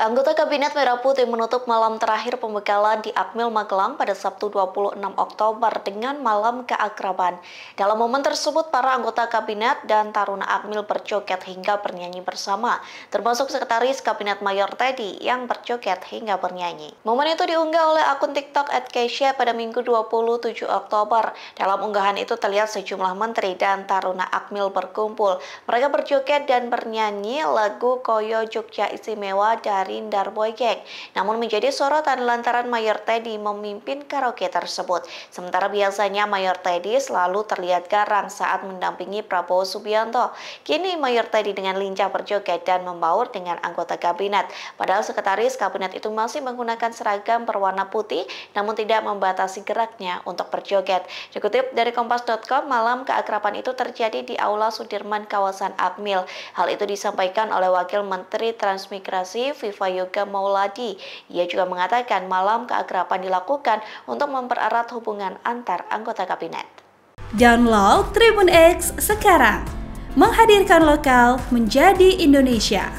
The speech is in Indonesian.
Anggota Kabinet Merah Putih menutup malam terakhir pembekalan di Akmil Magelang pada Sabtu 26 Oktober dengan malam keakraban. Dalam momen tersebut, para anggota Kabinet dan Taruna Akmil berjoget hingga bernyanyi bersama, termasuk Sekretaris Kabinet Mayor Teddy yang berjoget hingga bernyanyi. Momen itu diunggah oleh akun TikTok @keisha pada Minggu 27 Oktober. Dalam unggahan itu terlihat sejumlah menteri dan Taruna Akmil berkumpul. Mereka berjoget dan bernyanyi lagu Koyo Jogja Istimewa dari Rindar Boygek. Namun menjadi sorotan lantaran Mayor Teddy memimpin karaoke tersebut. Sementara biasanya Mayor Teddy selalu terlihat garang saat mendampingi Prabowo Subianto. Kini Mayor Teddy dengan lincah berjoget dan membaur dengan anggota kabinet. Padahal sekretaris kabinet itu masih menggunakan seragam berwarna putih namun tidak membatasi geraknya untuk berjoget. Dikutip dari kompas.com, malam keakraban itu terjadi di Aula Sudirman kawasan Akmil. Hal itu disampaikan oleh Wakil Menteri Transmigrasi Viva Yoga Mauladi. Ia juga mengatakan malam keakraban dilakukan untuk mempererat hubungan antar anggota kabinet. Download Tribun X sekarang, menghadirkan lokal menjadi Indonesia.